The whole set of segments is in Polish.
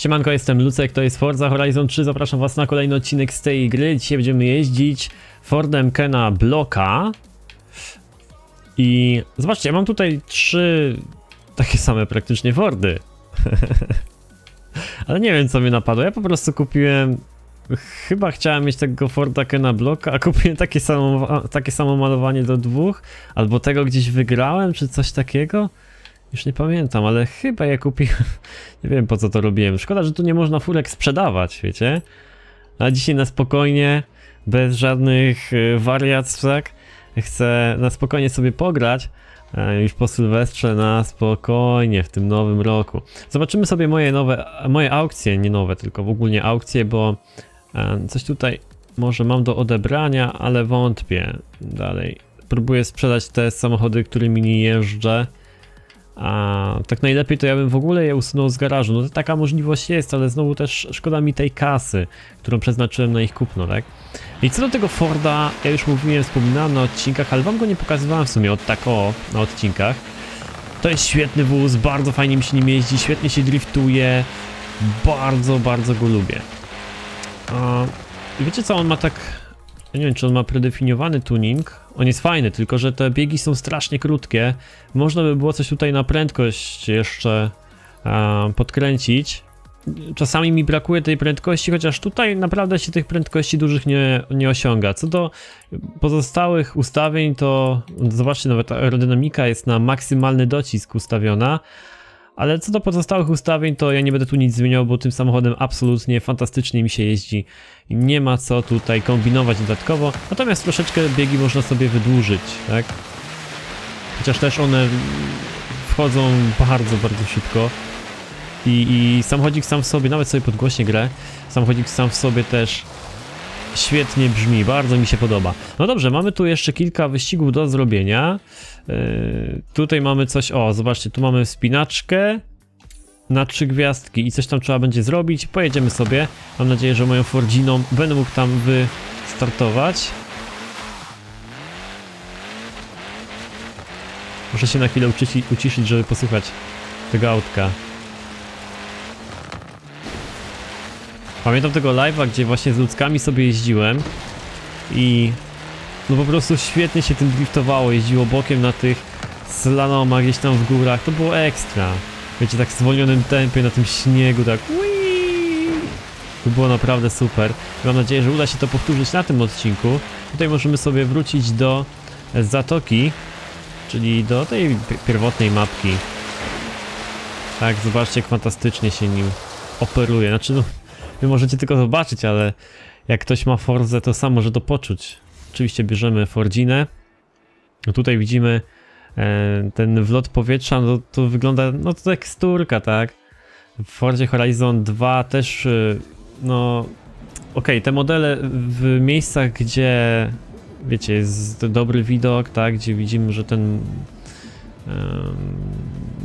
Siemanko, jestem Lucek, to jest Forza Horizon 3, zapraszam was na kolejny odcinek z tej gry. Dzisiaj będziemy jeździć Fordem Kena Bloka. I zobaczcie, ja mam tutaj trzy takie same praktycznie Fordy. Ale nie wiem co mnie napadło, ja po prostu kupiłem... Chyba chciałem mieć tego Forda Kena Bloka, a kupiłem takie samo, takie samo malowanie do dwóch. Albo tego gdzieś wygrałem, czy coś takiego. Już nie pamiętam, ale chyba je kupiłem. Nie wiem po co to robiłem. Szkoda, że tu nie można furek sprzedawać, wiecie? A dzisiaj na spokojnie, bez żadnych y, wariactw, tak? Chcę na spokojnie sobie pograć. e, Już po Sylwestrze na spokojnie w tym nowym roku. Zobaczymy sobie moje nowe, moje aukcje, nie nowe, tylko w ogóle aukcje, bo e, coś tutaj może mam do odebrania, ale wątpię dalej. Próbuję sprzedać te samochody, którymi nie jeżdżę. A tak najlepiej to ja bym w ogóle je usunął z garażu. No to taka możliwość jest, ale znowu też szkoda mi tej kasy, którą przeznaczyłem na ich kupno, tak? I co do tego Forda, ja już mówiłem, wspominałem na odcinkach, ale wam go nie pokazywałem w sumie od tak o na odcinkach. To jest świetny wóz, bardzo fajnie mi się nim jeździ, świetnie się driftuje. Bardzo, bardzo go lubię. A, wiecie co, on ma tak... Ja nie wiem, czy on ma predefiniowany tuning. On jest fajny, tylko że te biegi są strasznie krótkie. Można by było coś tutaj na prędkość jeszcze podkręcić. Czasami mi brakuje tej prędkości, chociaż tutaj naprawdę się tych prędkości dużych nie, nie osiąga. Co do pozostałych ustawień, to zobaczcie, nawet aerodynamika jest na maksymalny docisk ustawiona. Ale co do pozostałych ustawień, to ja nie będę tu nic zmieniał, bo tym samochodem absolutnie fantastycznie mi się jeździ. Nie ma co tutaj kombinować dodatkowo. Natomiast troszeczkę biegi można sobie wydłużyć, tak? Chociaż też one wchodzą bardzo, bardzo szybko. I, I samochodzik sam w sobie, nawet sobie podgłośnie grę, samochodzik sam w sobie też świetnie brzmi, bardzo mi się podoba. No dobrze, mamy tu jeszcze kilka wyścigów do zrobienia. Yy, tutaj mamy coś, o zobaczcie, tu mamy wspinaczkę na trzy gwiazdki i coś tam trzeba będzie zrobić. Pojedziemy sobie, mam nadzieję, że moją Fordziną będę mógł tam wystartować. Muszę się na chwilę uciszyć, uciszyć żeby posłuchać tego autka. Pamiętam tego live'a, gdzie właśnie z ludzkami sobie jeździłem i no po prostu świetnie się tym driftowało, jeździło bokiem na tych slalomach gdzieś tam w górach, to było ekstra. Wiecie, tak w zwolnionym tempie na tym śniegu, tak! To było naprawdę super. Mam nadzieję, że uda się to powtórzyć na tym odcinku. Tutaj możemy sobie wrócić do zatoki, czyli do tej pi- pierwotnej mapki. Tak, zobaczcie fantastycznie się nim operuje. Znaczy no, Wy możecie tylko zobaczyć, ale jak ktoś ma Forzę, to sam może to poczuć. Oczywiście bierzemy Fordzinę. No tutaj widzimy e, ten wlot powietrza, no to wygląda, no to teksturka, tak? W Fordzie Horizon 2 też, e, no... Okej, te modele w miejscach, gdzie wiecie, jest dobry widok, tak? Gdzie widzimy, że ten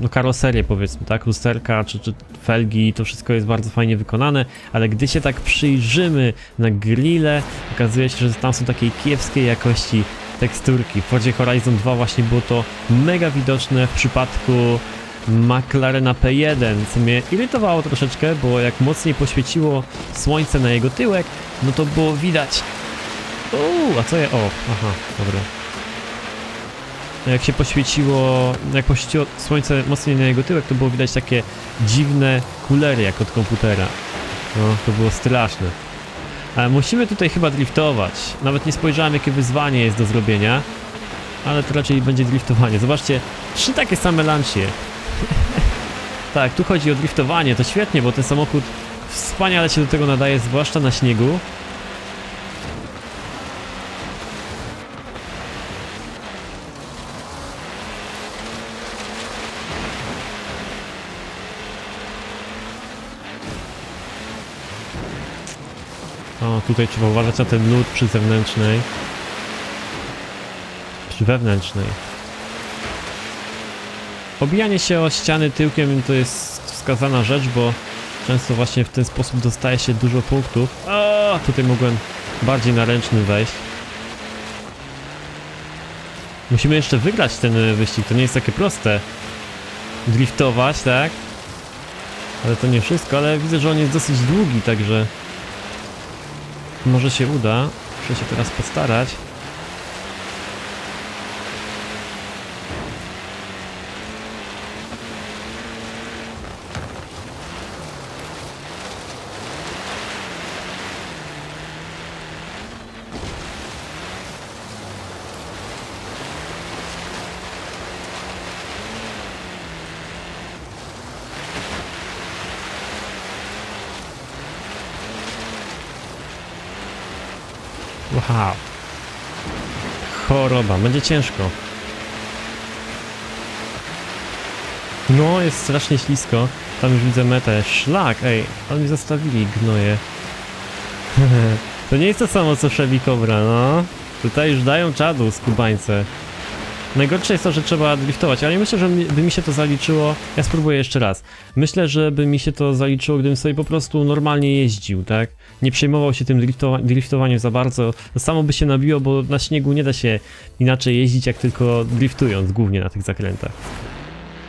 no karoserię powiedzmy, tak, lusterka czy, czy felgi, to wszystko jest bardzo fajnie wykonane, ale gdy się tak przyjrzymy na grille, okazuje się, że tam są takiej kiepskiej jakości teksturki. W Fordzie Horizon 2 właśnie było to mega widoczne w przypadku McLarena P1, co mnie irytowało troszeczkę, bo jak mocniej poświeciło słońce na jego tyłek, no to było widać. Uuu, a co ja... O, aha, dobra. Jak się poświeciło, jak poświeciło słońce mocniej na jego tyłek, to było widać takie dziwne kulery jak od komputera. No, to było straszne. Ale musimy tutaj chyba driftować. Nawet nie spojrzałem jakie wyzwanie jest do zrobienia. Ale to raczej będzie driftowanie. Zobaczcie, trzy takie same lancie. tak, tu chodzi o driftowanie, to świetnie, bo ten samochód wspaniale się do tego nadaje, zwłaszcza na śniegu. O, tutaj trzeba uważać na ten lód przy zewnętrznej. Przy wewnętrznej. Obijanie się o ściany tyłkiem to jest wskazana rzecz, bo często właśnie w ten sposób dostaje się dużo punktów. O, tutaj mogłem bardziej na ręczny wejść. Musimy jeszcze wygrać ten wyścig, to nie jest takie proste. Driftować, tak? Ale to nie wszystko, ale widzę, że on jest dosyć długi, także... Może się uda. Muszę się teraz postarać. Wow. Choroba, będzie ciężko. No, jest strasznie ślisko. Tam już widzę metę. Szlak, ej, ale mi zostawili gnoje. to nie jest to samo co Chevy Cobra, no. Tutaj już dają czadu skubańce. Najgorsze jest to, że trzeba driftować, ale myślę, że by mi się to zaliczyło. Ja spróbuję jeszcze raz. Myślę, że by mi się to zaliczyło, gdybym sobie po prostu normalnie jeździł, tak? Nie przejmował się tym driftowa driftowaniem za bardzo. To samo by się nabiło, bo na śniegu nie da się inaczej jeździć, jak tylko driftując, głównie na tych zakrętach.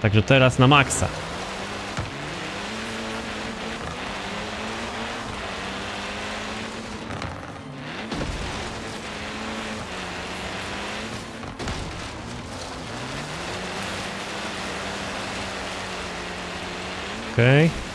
Także teraz na maksa. Okej.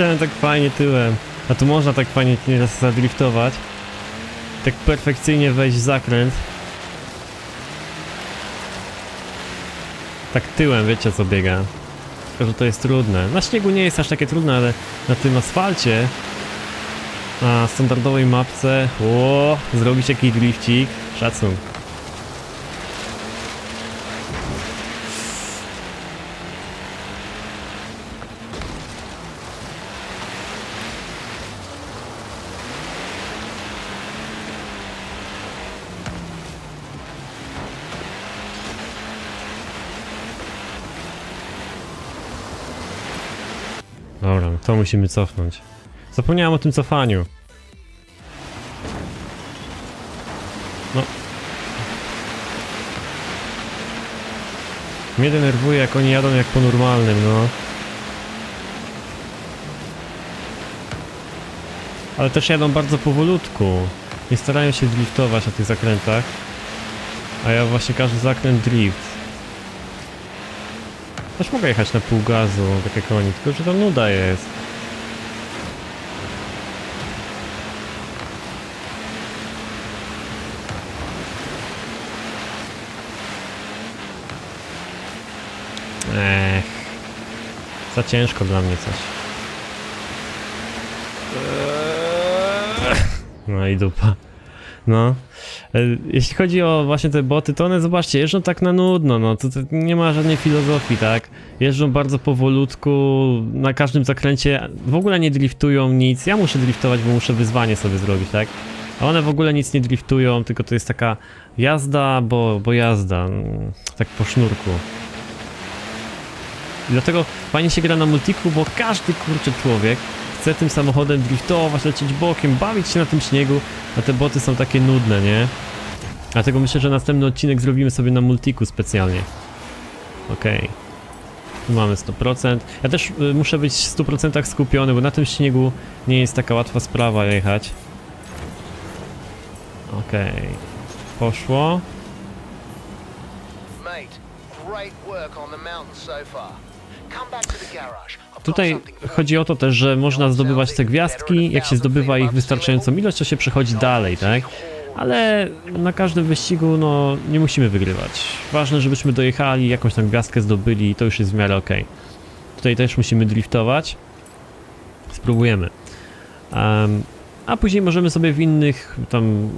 Chciałem tak fajnie tyłem. A tu można tak fajnie nieraz zadriftować. Tak perfekcyjnie wejść w zakręt. Tak tyłem, wiecie co biega. Tylko, że to jest trudne. Na śniegu nie jest aż takie trudne, ale na tym asfalcie, na standardowej mapce, o, zrobić jakiś drifcik, szacun. Dobra, to musimy cofnąć. Zapomniałem o tym cofaniu. No. Mnie denerwuje jak oni jadą jak po normalnym, no. Ale też jadą bardzo powolutku. Nie starają się driftować na tych zakrętach. A ja właśnie każdy zakręt drift. Też mogę jechać na pół gazu, tak jak oni, tylko że to nuda jest. Ech. Za ciężko dla mnie coś. No i dupa. No. E, Jeśli chodzi o właśnie te boty, to one, zobaczcie, jeżdżą tak na nudno, no to, to nie ma żadnej filozofii, tak? Jeżdżą bardzo powolutku, na każdym zakręcie, w ogóle nie driftują nic. Ja muszę driftować, bo muszę wyzwanie sobie zrobić, tak? A one w ogóle nic nie driftują, tylko to jest taka jazda, bo, bo jazda, mm, tak po sznurku. I dlatego fajnie się gra na multiku, bo każdy kurczy człowiek chce tym samochodem driftować, lecieć bokiem, bawić się na tym śniegu, a te boty są takie nudne, nie? Dlatego myślę, że następny odcinek zrobimy sobie na multiku specjalnie. Okej. Tu mamy 100%. Ja też y, muszę być w 100% skupiony, bo na tym śniegu nie jest taka łatwa sprawa jechać. Okej. Poszło. Mate, great work on the mountain so far. Tutaj chodzi o to też, że można zdobywać te gwiazdki, jak się zdobywa ich wystarczającą ilość, to się przechodzi dalej, tak? ale na każdym wyścigu no nie musimy wygrywać. Ważne, żebyśmy dojechali, jakąś tam gwiazdkę zdobyli i to już jest w miarę ok. Tutaj też musimy driftować. Spróbujemy. Em, a później możemy sobie w innych tam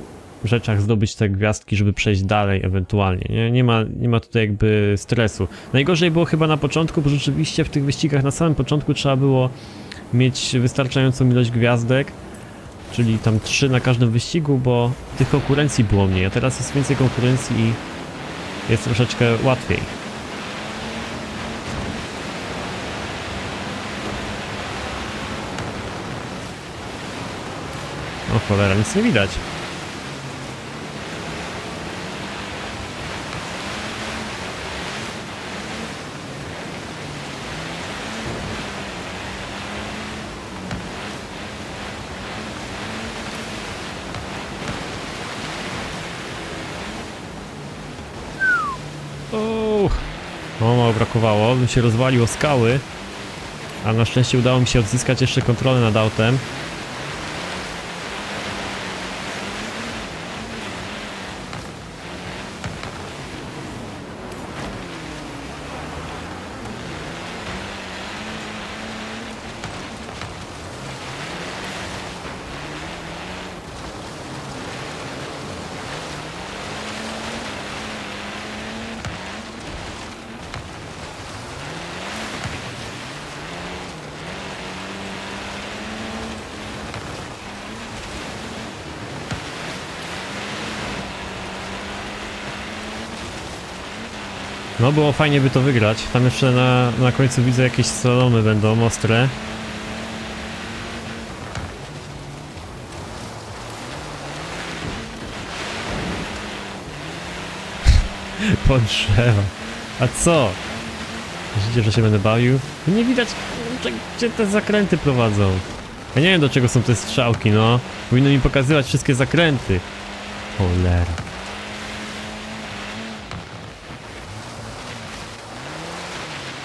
rzeczach zdobyć te gwiazdki, żeby przejść dalej ewentualnie, nie? Nie ma, nie ma tutaj jakby stresu. Najgorzej było chyba na początku, bo rzeczywiście w tych wyścigach na samym początku trzeba było mieć wystarczającą ilość gwiazdek, czyli tam trzy na każdym wyścigu, bo tych konkurencji było mniej, a teraz jest więcej konkurencji i jest troszeczkę łatwiej. O cholera, nic nie widać. Uuu, o, mało brakowało, bym się rozwalił o skały. A na szczęście udało mi się odzyskać jeszcze kontrolę nad autem. No było fajnie by to wygrać. Tam jeszcze na, na końcu widzę jakieś slalomy będą ostre. Po drzewa. A co? Myślicie, że się będę bawił? Nie widać, gdzie- te zakręty prowadzą. Ja nie wiem do czego są te strzałki, no. Powinno mi pokazywać wszystkie zakręty. Cholera.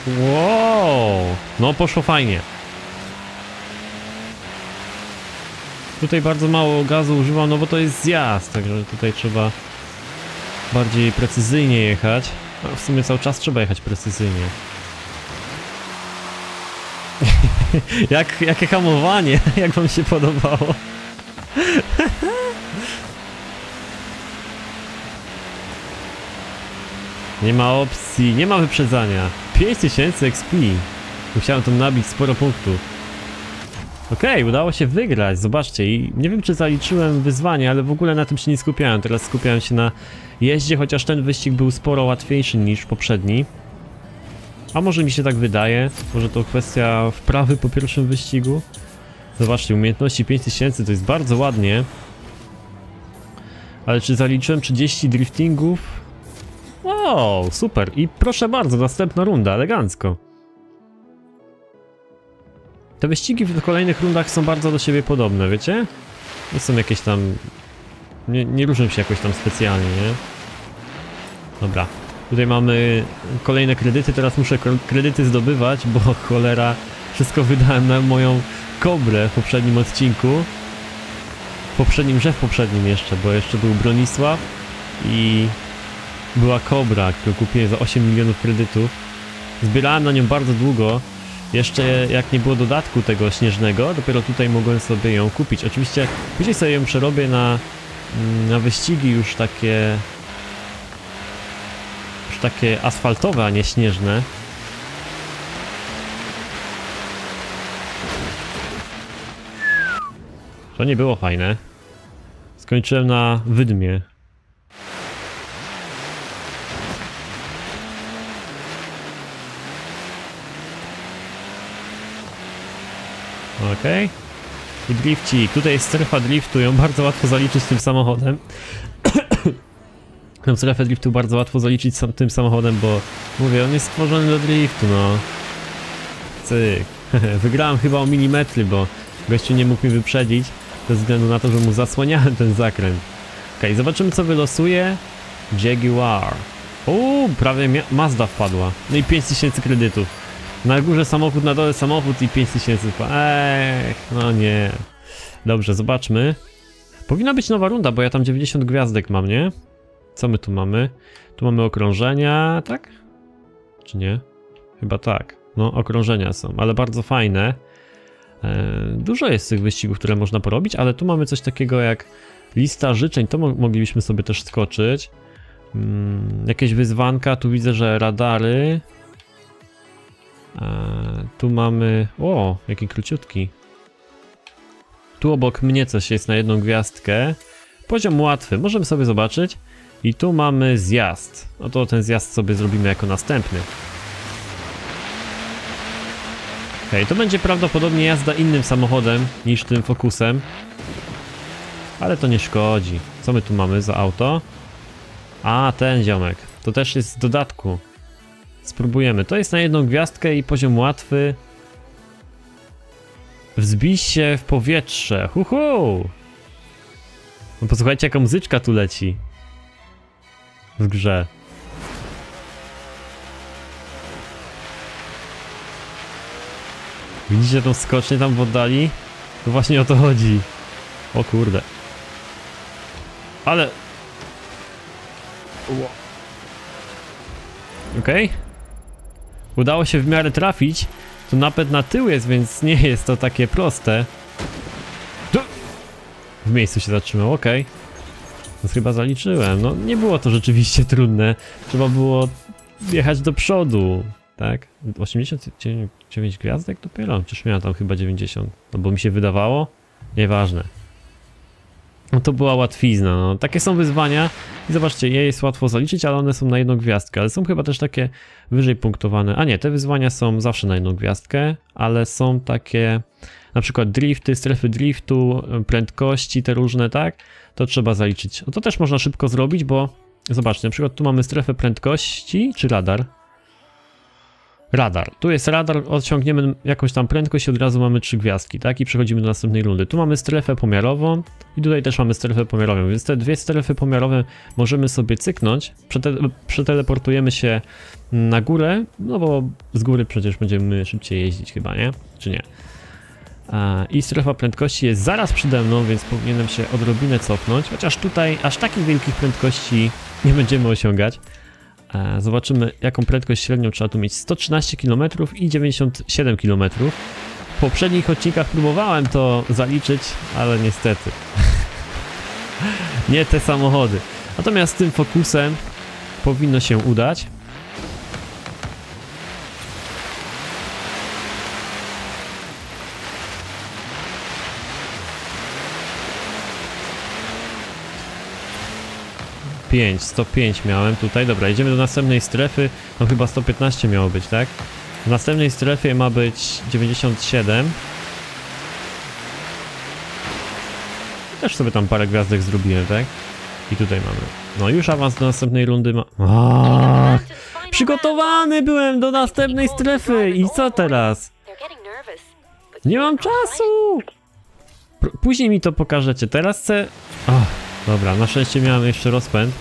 Wow, no poszło fajnie. Tutaj bardzo mało gazu używam, no bo to jest zjazd, także tutaj trzeba bardziej precyzyjnie jechać. No, w sumie cały czas trzeba jechać precyzyjnie. Jak, jakie hamowanie, jak wam się podobało? Nie ma opcji, nie ma wyprzedzania. 5000 XP. Musiałem tam nabić sporo punktów. Okej, udało się wygrać, zobaczcie i nie wiem czy zaliczyłem wyzwanie, ale w ogóle na tym się nie skupiałem, teraz skupiałem się na jeździe, chociaż ten wyścig był sporo łatwiejszy niż poprzedni. A może mi się tak wydaje, może to kwestia wprawy po pierwszym wyścigu. Zobaczcie, umiejętności 5000 to jest bardzo ładnie. Ale czy zaliczyłem 30 driftingów? Wow, super. I proszę bardzo, następna runda, elegancko. Te wyścigi w kolejnych rundach są bardzo do siebie podobne, wiecie? Nie są jakieś tam... Nie, nie różnią się jakoś tam specjalnie, nie? Dobra. Tutaj mamy kolejne kredyty, teraz muszę kre- kredyty zdobywać, bo cholera, wszystko wydałem na moją kobrę w poprzednim odcinku. W poprzednim, że w poprzednim jeszcze, bo jeszcze był Bronisław i była Kobra, którą kupiłem za 8 milionów kredytów. Zbierałem na nią bardzo długo. Jeszcze jak nie było dodatku tego śnieżnego, dopiero tutaj mogłem sobie ją kupić. Oczywiście później sobie ją przerobię na, mm, na wyścigi już takie już takie asfaltowe, a nie śnieżne. To nie było fajne. Skończyłem na wydmie. Okej. I drifcik. Tutaj jest strefa driftu, ją bardzo łatwo zaliczyć tym samochodem. Tę strefę driftu bardzo łatwo zaliczyć sam, tym samochodem, bo mówię, on jest stworzony do driftu, no. Cyk. Wygrałem chyba o milimetry, bo gościu nie mógł mi wyprzedzić, ze względu na to, że mu zasłaniałem ten zakręt. Okej, zobaczymy co wylosuje. Jaguar. Uuu, prawie Mazda wpadła. No i 5000 kredytów. Na górze samochód, na dole samochód i 5000 wpadła. Ech, no nie. Dobrze, zobaczmy. Powinna być nowa runda, bo ja tam 90 gwiazdek mam, nie? Co my tu mamy? Tu mamy okrążenia, tak? Czy nie? Chyba tak. No, okrążenia są, ale bardzo fajne. E, dużo jest tych wyścigów, które można porobić, ale tu mamy coś takiego jak lista życzeń, to mo moglibyśmy sobie też skoczyć. Mm, jakieś wyzwanka, tu widzę, że radary. E, tu mamy... O, jaki króciutki. Tu obok mnie coś jest na jedną gwiazdkę. Poziom łatwy, możemy sobie zobaczyć. I tu mamy zjazd. No to ten zjazd sobie zrobimy jako następny. Okej, to będzie prawdopodobnie jazda innym samochodem niż tym Focusem. Ale to nie szkodzi. Co my tu mamy za auto? A, ten ziomek. To też jest w dodatku. Spróbujemy. To jest na jedną gwiazdkę i poziom łatwy. Wzbij się w powietrze. Huhu! No posłuchajcie, jaka muzyczka tu leci. W grze. Widzicie tą skocznię tam w oddali? To właśnie o to chodzi. O kurde. Ale... Okej. Okay. Udało się w miarę trafić. Tu napęd na tył jest, więc nie jest to takie proste. W miejscu się zatrzymał. Okay. No chyba zaliczyłem. No nie było to rzeczywiście trudne. Trzeba było jechać do przodu, tak? 89 gwiazdek dopiero? Przecież miałem tam chyba 90. No bo mi się wydawało? Nieważne. No to była łatwizna, no. Takie są wyzwania i zobaczcie, je jest łatwo zaliczyć, ale one są na jedną gwiazdkę, ale są chyba też takie wyżej punktowane. A nie, te wyzwania są zawsze na jedną gwiazdkę, ale są takie na przykład drifty, strefy driftu, prędkości te różne, tak? To trzeba zaliczyć. No to też można szybko zrobić, bo zobaczcie, na przykład tu mamy strefę prędkości, czy radar? Radar. Tu jest radar, osiągniemy jakąś tam prędkość i od razu mamy trzy gwiazdki, tak? I przechodzimy do następnej rundy. Tu mamy strefę pomiarową i tutaj też mamy strefę pomiarową, więc te dwie strefy pomiarowe możemy sobie cyknąć. Przete przeteleportujemy się na górę, no bo z góry przecież będziemy szybciej jeździć chyba, nie? Czy nie? I strefa prędkości jest zaraz przede mną, więc powinienem się odrobinę cofnąć, chociaż tutaj aż takich wielkich prędkości nie będziemy osiągać. Zobaczymy jaką prędkość średnią trzeba tu mieć. 113 km i 97 km. W poprzednich odcinkach próbowałem to zaliczyć, ale niestety. nie te samochody. Natomiast tym fokusem powinno się udać. 105, 105 miałem tutaj. Dobra, idziemy do następnej strefy. No chyba 115 miało być, tak? W następnej strefie ma być 97. Też sobie tam parę gwiazdek zrobiłem, tak? I tutaj mamy. No już awans do następnej rundy ma... Ach, przygotowany byłem do następnej strefy i co teraz? Nie mam czasu! Później mi to pokażecie. Teraz chcę... Oh, dobra, na szczęście miałem jeszcze rozpęd.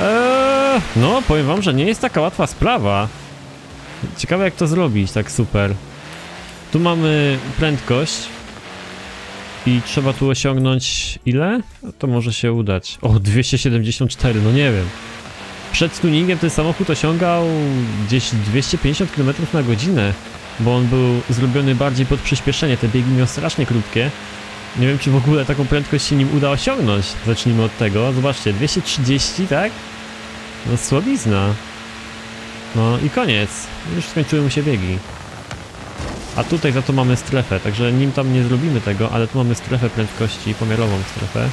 Eee, no, powiem wam, że nie jest taka łatwa sprawa. Ciekawe jak to zrobić, tak super. Tu mamy prędkość. I trzeba tu osiągnąć ile? To może się udać. O, 274, no nie wiem. Przed tuningiem ten samochód osiągał gdzieś 250 km na godzinę, bo on był zrobiony bardziej pod przyspieszenie, te biegi miał strasznie krótkie. Nie wiem, czy w ogóle taką prędkość się nim uda osiągnąć. Zacznijmy od tego. Zobaczcie, 230, tak? No słabizna. No i koniec. Już skończyły mu się biegi. A tutaj za to mamy strefę, także nim tam nie zrobimy tego, ale tu mamy strefę prędkości, pomiarową strefę.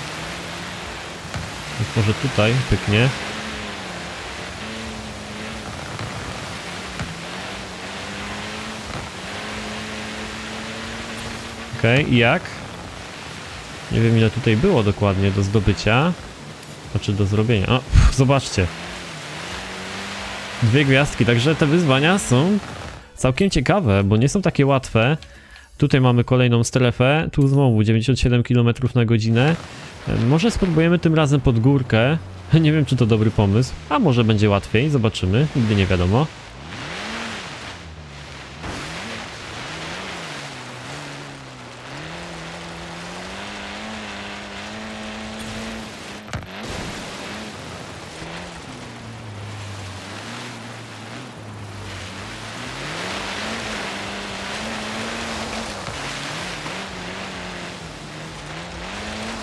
Więc może tutaj pyknie. Okej, okay, i jak? Nie wiem ile tutaj było dokładnie do zdobycia. Znaczy do zrobienia. O, pff, zobaczcie. Dwie gwiazdki, także te wyzwania są całkiem ciekawe, bo nie są takie łatwe. Tutaj mamy kolejną strefę, tu znowu 97 km na godzinę. Może spróbujemy tym razem pod górkę. Nie wiem, czy to dobry pomysł, a może będzie łatwiej, zobaczymy, nigdy nie wiadomo.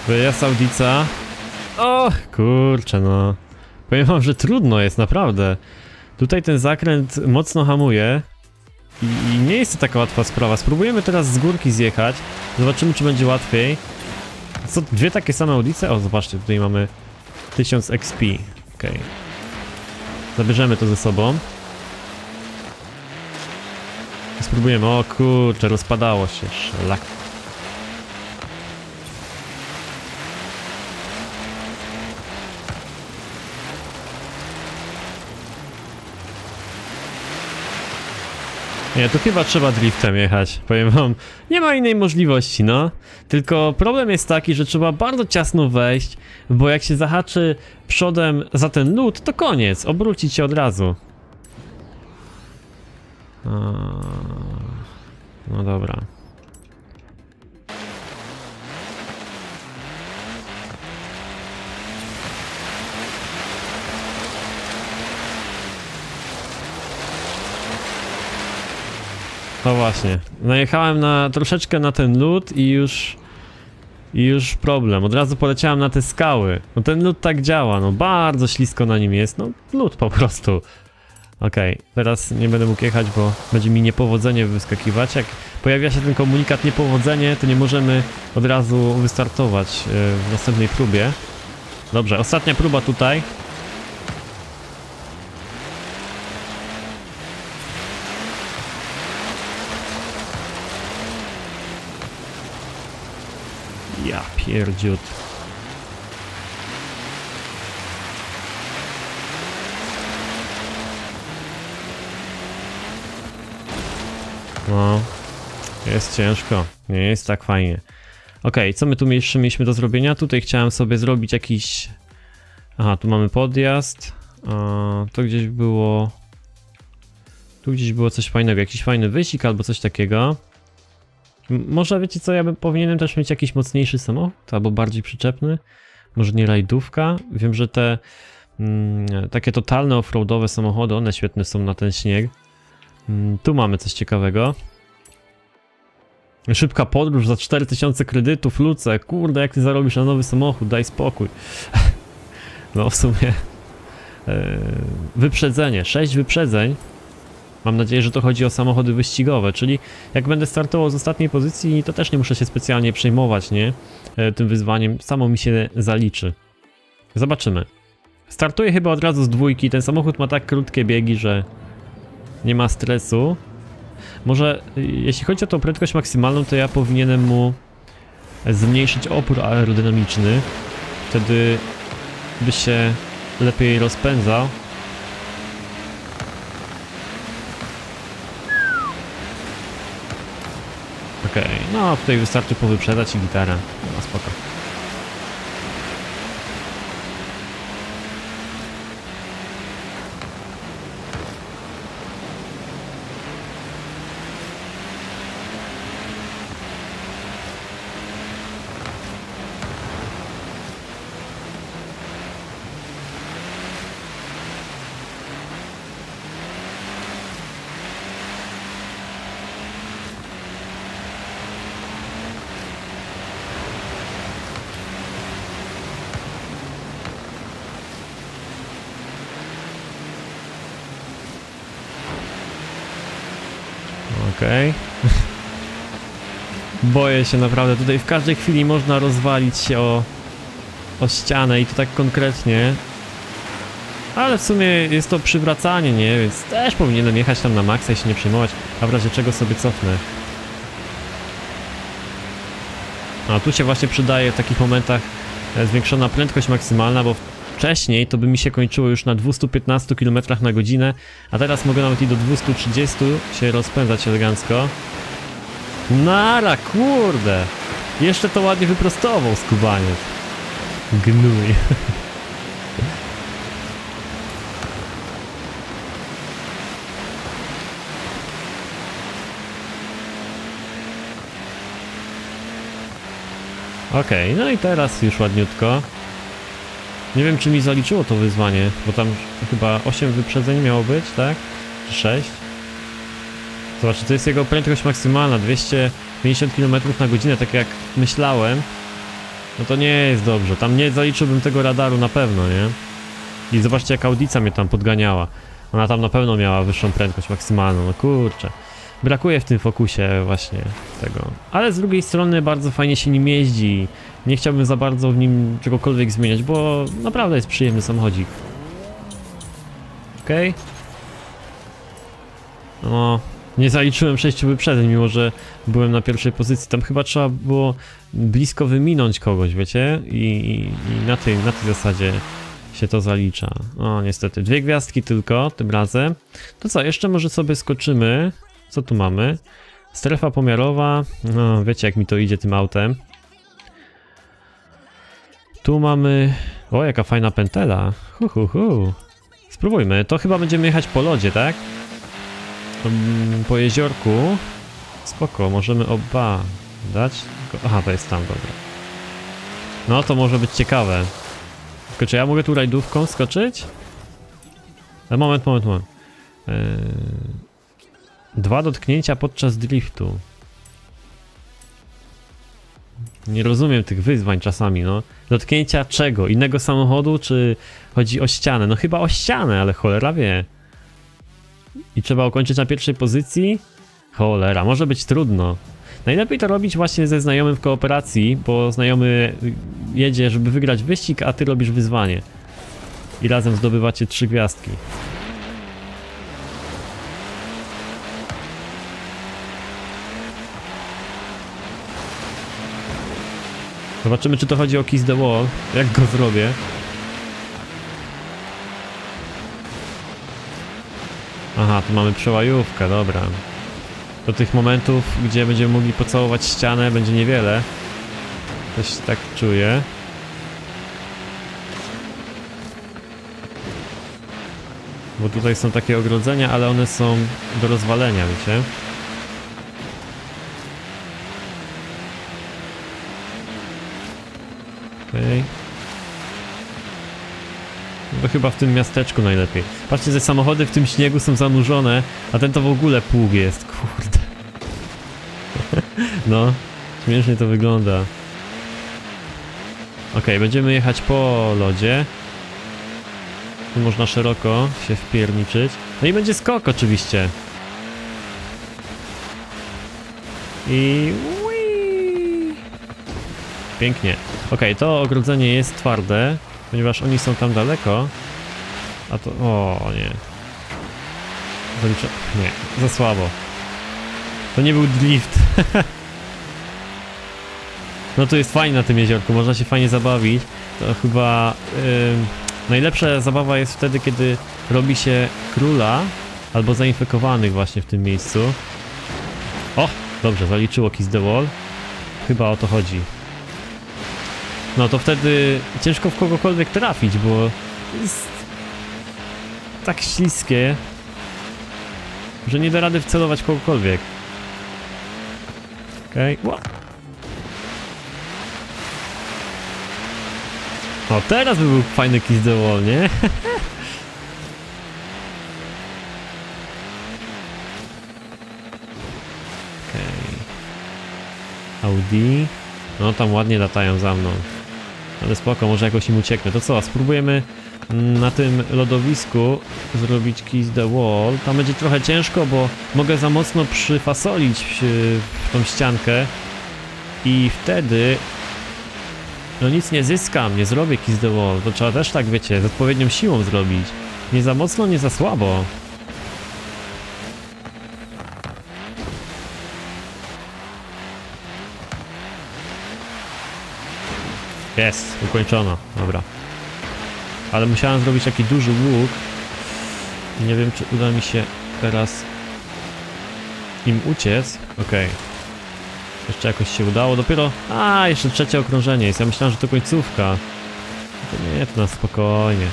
Wyjazd Audica. O, kurczę no. Powiem wam, że trudno jest, naprawdę. Tutaj ten zakręt mocno hamuje. I, I nie jest to taka łatwa sprawa. Spróbujemy teraz z górki zjechać. Zobaczymy, czy będzie łatwiej. Co, dwie takie same audice? O, zobaczcie, tutaj mamy 1000 XP. Okej. Zabierzemy to ze sobą. Spróbujemy. O kurczę, rozpadało się. Szlak. Nie, tu chyba trzeba driftem jechać, powiem wam. Nie ma innej możliwości, no. Tylko problem jest taki, że trzeba bardzo ciasno wejść, bo jak się zahaczy przodem za ten lód, to koniec, obrócić się od razu. No dobra. No właśnie. Najechałem na troszeczkę na ten lód i już i już problem. Od razu poleciałem na te skały. No ten lód tak działa, no bardzo ślisko na nim jest. No lód po prostu. Okej, teraz nie będę mógł jechać, bo będzie mi niepowodzenie wyskakiwać. Jak pojawia się ten komunikat niepowodzenie, to nie możemy od razu wystartować yy, w następnej próbie. Dobrze, ostatnia próba tutaj. Ja pierdziut. No, jest ciężko. Nie jest tak fajnie. Okej, co my tu jeszcze mieliśmy do zrobienia? Tutaj chciałem sobie zrobić jakiś... Aha, tu mamy podjazd. To gdzieś było... Tu gdzieś było coś fajnego, jakiś fajny wyścig albo coś takiego. Może wiecie co, ja bym powinienem też mieć jakiś mocniejszy samochód, albo bardziej przyczepny. Może nie rajdówka. Wiem, że te mm, takie totalne offroadowe samochody, one świetne są na ten śnieg. Mm, tu mamy coś ciekawego. Szybka podróż za 4000 kredytów, Luce. Kurde, jak ty zarobisz na nowy samochód, daj spokój. No w sumie... e, Wyprzedzenie, 6 wyprzedzeń. Mam nadzieję, że to chodzi o samochody wyścigowe, czyli jak będę startował z ostatniej pozycji, to też nie muszę się specjalnie przejmować, nie? E, Tym wyzwaniem, samo mi się zaliczy. Zobaczymy. Startuję chyba od razu z dwójki, ten samochód ma tak krótkie biegi, że nie ma stresu. Może y, jeśli chodzi o tą prędkość maksymalną, to ja powinienem mu zmniejszyć opór aerodynamiczny. Wtedy by się lepiej rozpędzał. No tutaj wystarczy powyprzedać i gitara. No spoko. Okej. Boję się naprawdę, tutaj w każdej chwili można rozwalić się o, o ścianę i to tak konkretnie. Ale w sumie jest to przywracanie, nie? Więc też powinienem jechać tam na maksa i się nie przejmować, a w razie czego sobie cofnę. A tu się właśnie przydaje w takich momentach e, zwiększona prędkość maksymalna, bo wcześniej, to by mi się kończyło już na 215 km na godzinę, a teraz mogę nawet i do 230 się rozpędzać elegancko. Nara, kurde! Jeszcze to ładnie wyprostował skubaniec. Gnój. Okej, okay, no i teraz już ładniutko. Nie wiem, czy mi zaliczyło to wyzwanie, bo tam chyba 8 wyprzedzeń miało być, tak? Czy 6? Zobacz, to jest jego prędkość maksymalna, 250 km na godzinę, tak jak myślałem. No to nie jest dobrze, tam nie zaliczyłbym tego radaru na pewno, nie? I zobaczcie, jak audica mnie tam podganiała. Ona tam na pewno miała wyższą prędkość maksymalną, no kurczę. Brakuje w tym fokusie właśnie tego. Ale z drugiej strony bardzo fajnie się nim jeździ. Nie chciałbym za bardzo w nim czegokolwiek zmieniać, bo naprawdę jest przyjemny samochodzik. Okej. No, nie zaliczyłem sześciu wyprzedzeń, mimo że byłem na pierwszej pozycji. Tam chyba trzeba było blisko wyminąć kogoś, wiecie? I, i, i na, tej, na tej zasadzie się to zalicza. O, niestety, dwie gwiazdki tylko tym razem. To co, jeszcze może sobie skoczymy. Co tu mamy? Strefa pomiarowa. No, wiecie jak mi to idzie tym autem. Tu mamy... O, jaka fajna pentela. Hu, hu, hu. Spróbujmy. To chyba będziemy jechać po lodzie, tak? Mm, Po jeziorku. Spoko, możemy oba dać. Aha, to jest tam, dobra. No, to może być ciekawe. Tylko czy ja mogę tu rajdówką skoczyć? E, moment, moment, moment. Eee, Dwa dotknięcia podczas driftu. Nie rozumiem tych wyzwań czasami, no. Dotknięcia czego? Innego samochodu, czy chodzi o ścianę? No chyba o ścianę, ale cholera wie. I trzeba ukończyć na pierwszej pozycji? Cholera, może być trudno. Najlepiej to robić właśnie ze znajomym w kooperacji, bo znajomy jedzie, żeby wygrać wyścig, a ty robisz wyzwanie. I razem zdobywacie trzy gwiazdki. Zobaczymy, czy to chodzi o Kiss the Wall. Jak go zrobię. Aha, tu mamy przełajówkę, dobra. Do tych momentów, gdzie będziemy mogli pocałować ścianę, będzie niewiele. Coś tak czuję. Bo tutaj są takie ogrodzenia, ale one są do rozwalenia, wiecie? Okej. No to chyba w tym miasteczku najlepiej. Patrzcie, że samochody w tym śniegu są zanurzone, a ten to w ogóle pług jest, kurde. no, śmiesznie to wygląda. Okej, będziemy jechać po lodzie. Tu można szeroko się wpierniczyć. No i będzie skok oczywiście. I... Pięknie. Okej, to ogrodzenie jest twarde, ponieważ oni są tam daleko. A to... O nie. Zaliczę... Nie, za słabo. To nie był drift. no to jest fajnie na tym jeziorku, można się fajnie zabawić. To chyba... ym, najlepsza zabawa jest wtedy, kiedy robi się króla albo zainfekowanych właśnie w tym miejscu. O, dobrze, zaliczyło Kiss the Wall. Chyba o to chodzi. No to wtedy ciężko w kogokolwiek trafić, bo jest tak śliskie, że nie da rady wcelować kogokolwiek. Okej, okay. O, teraz by był fajny kiss the wall, nie? Audi. No tam ładnie latają za mną. Ale spoko, może jakoś im ucieknę. To co, spróbujemy mm, na tym lodowisku zrobić kiss the wall. Tam będzie trochę ciężko, bo mogę za mocno przyfasolić w, w tą ściankę i wtedy no nic nie zyskam, nie zrobię kiss the wall. To trzeba też tak, wiecie, z odpowiednią siłą zrobić. Nie za mocno, nie za słabo. Jest, ukończono, dobra. Ale musiałem zrobić taki duży łuk. Nie wiem, czy uda mi się teraz im uciec. Okej. Jeszcze jakoś się udało. Dopiero... A, jeszcze trzecie okrążenie jest. Ja myślałem, że to końcówka. To nie, to na spokojnie.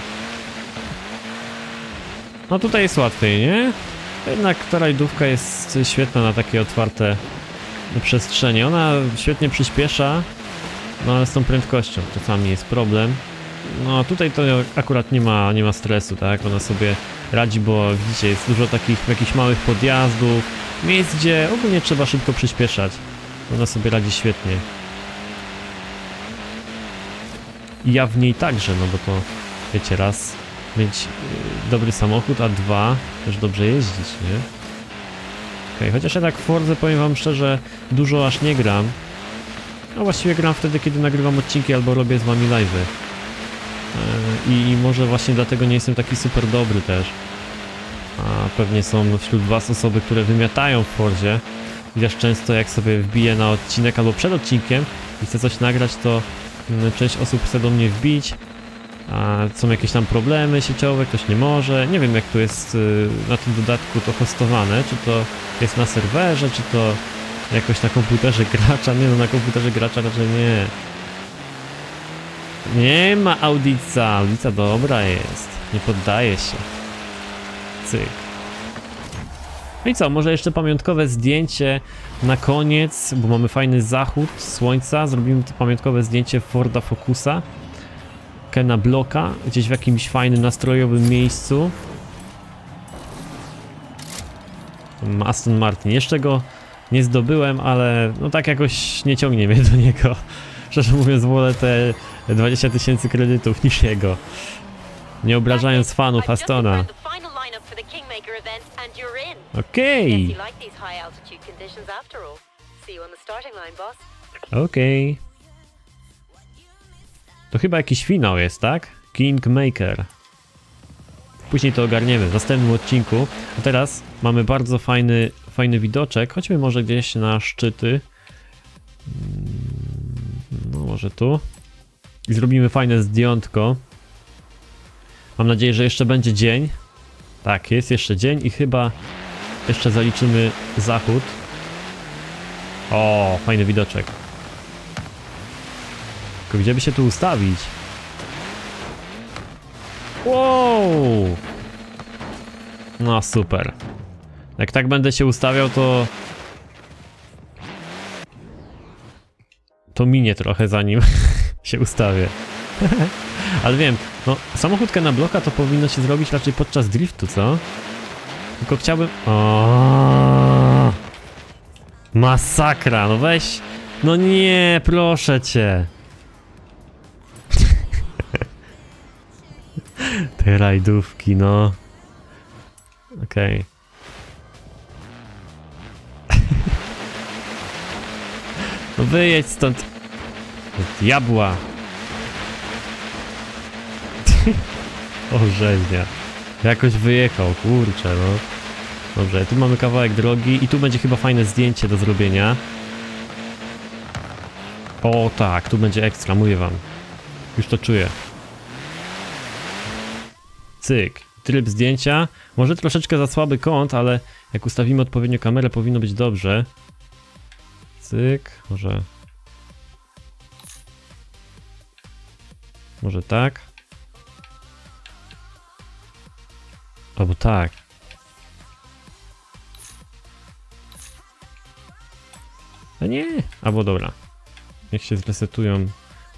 No tutaj jest łatwiej, nie? Jednak ta rajdówka jest świetna na takie otwarte przestrzenie. Ona świetnie przyspiesza No ale z tą prędkością czasami jest problem. No tutaj to akurat nie ma, nie ma stresu, tak? Ona sobie radzi, bo widzicie, jest dużo takich jakichś małych podjazdów, miejsc, gdzie ogólnie trzeba szybko przyspieszać. Ona sobie radzi świetnie. I ja w niej także, no bo to wiecie, raz mieć y, dobry samochód, a dwa też dobrze jeździć, nie? Okej, chociaż ja tak w Forze powiem wam szczerze, dużo aż nie gram. No właściwie gram wtedy, kiedy nagrywam odcinki albo robię z wami live'y. E, I, I może właśnie dlatego nie jestem taki super dobry też. A pewnie są wśród was osoby, które wymiatają w Forzie. Chociaż często jak sobie wbiję na odcinek albo przed odcinkiem i chcę coś nagrać, to mm, część osób chce do mnie wbić. A są jakieś tam problemy sieciowe, ktoś nie może. Nie wiem jak to jest y, na tym dodatku to hostowane, czy to jest na serwerze, czy to jakoś na komputerze gracza. Nie no, na komputerze gracza raczej nie. Nie ma audica, audica dobra jest. Nie poddaje się. Cyk. No i co, może jeszcze pamiątkowe zdjęcie na koniec, bo mamy fajny zachód słońca. Zrobimy to pamiątkowe zdjęcie Forda Focusa. Kena Bloka, gdzieś w jakimś fajnym, nastrojowym miejscu. Aston Martin. Jeszcze go nie zdobyłem, ale no tak jakoś nie ciągnie mnie do niego. Szczerze mówiąc, wolę te 20 tysięcy kredytów niż jego. Nie obrażając fanów Astona. Okej. Okej. To chyba jakiś finał jest, tak? Kingmaker. Później to ogarniemy w następnym odcinku. A teraz mamy bardzo fajny, fajny widoczek. Chodźmy może gdzieś na szczyty. No może tu. I zrobimy fajne zdjątko. Mam nadzieję, że jeszcze będzie dzień. Tak, jest jeszcze dzień i chyba jeszcze zaliczymy zachód. O, fajny widoczek. Tylko gdzie by się tu ustawić? Wow! No super. Jak tak będę się ustawiał, to... To minie trochę zanim się ustawię. Ale wiem, no samochódkę na bloka to powinno się zrobić raczej podczas driftu, co? Tylko chciałbym... O! Masakra, no weź... No nie, proszę cię. Te rajdówki, no. Okej. Okay. No wyjedź stąd. Diabła. o rzeźnia. Jakoś wyjechał, kurczę no. Dobrze, tu mamy kawałek drogi i tu będzie chyba fajne zdjęcie do zrobienia. O tak, tu będzie ekstra, mówię wam. Już to czuję. Cyk. Tryb zdjęcia. Może troszeczkę za słaby kąt, ale jak ustawimy odpowiednio kamerę, powinno być dobrze. Cyk. Może... Może tak. Albo tak. A nie! Albo dobra. Niech się zresetują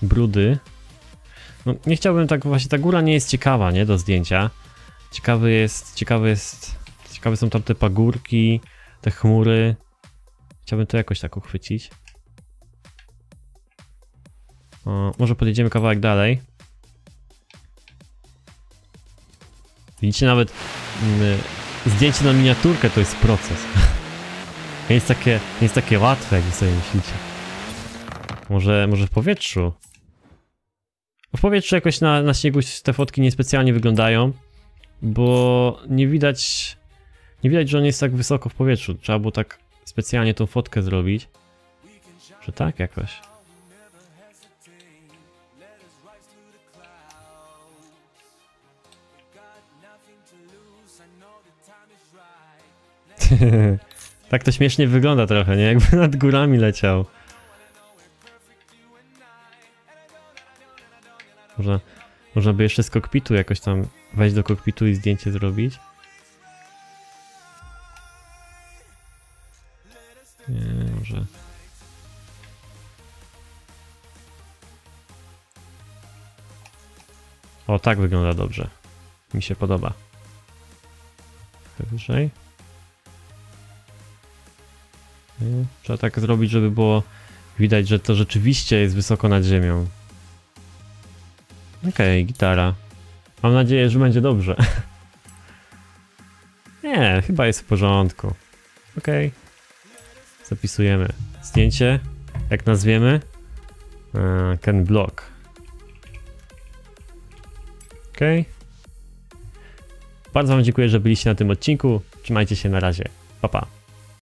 brudy. No, nie chciałbym tak, właśnie ta góra nie jest ciekawa, nie, do zdjęcia. Ciekawy jest, ciekawy jest, ciekawe są tam te pagórki, te chmury. Chciałbym to jakoś tak uchwycić. O, może podjedziemy kawałek dalej. Widzicie, nawet mm, zdjęcie na miniaturkę to jest proces. nie, jest takie, nie jest takie łatwe, jak sobie myślicie. Może, może w powietrzu? W powietrzu jakoś na, na śniegu te fotki niespecjalnie wyglądają, bo nie widać, nie widać, że on jest tak wysoko w powietrzu. Trzeba było tak specjalnie tą fotkę zrobić. Że tak jakoś. tak to śmiesznie wygląda trochę, nie? Jakby nad górami leciał. Można, można by jeszcze z kokpitu jakoś tam wejść do kokpitu i zdjęcie zrobić. O, tak wygląda dobrze. Mi się podoba. Trochę Wyżej. Trzeba tak zrobić, żeby było widać, że to rzeczywiście jest wysoko nad ziemią. Okej, gitara. Mam nadzieję, że będzie dobrze. Nie, chyba jest w porządku. Okej. Zapisujemy. Zdjęcie. Jak nazwiemy? E, Ken Block. Okej. Bardzo Wam dziękuję, że byliście na tym odcinku. Trzymajcie się na razie. Pa, pa.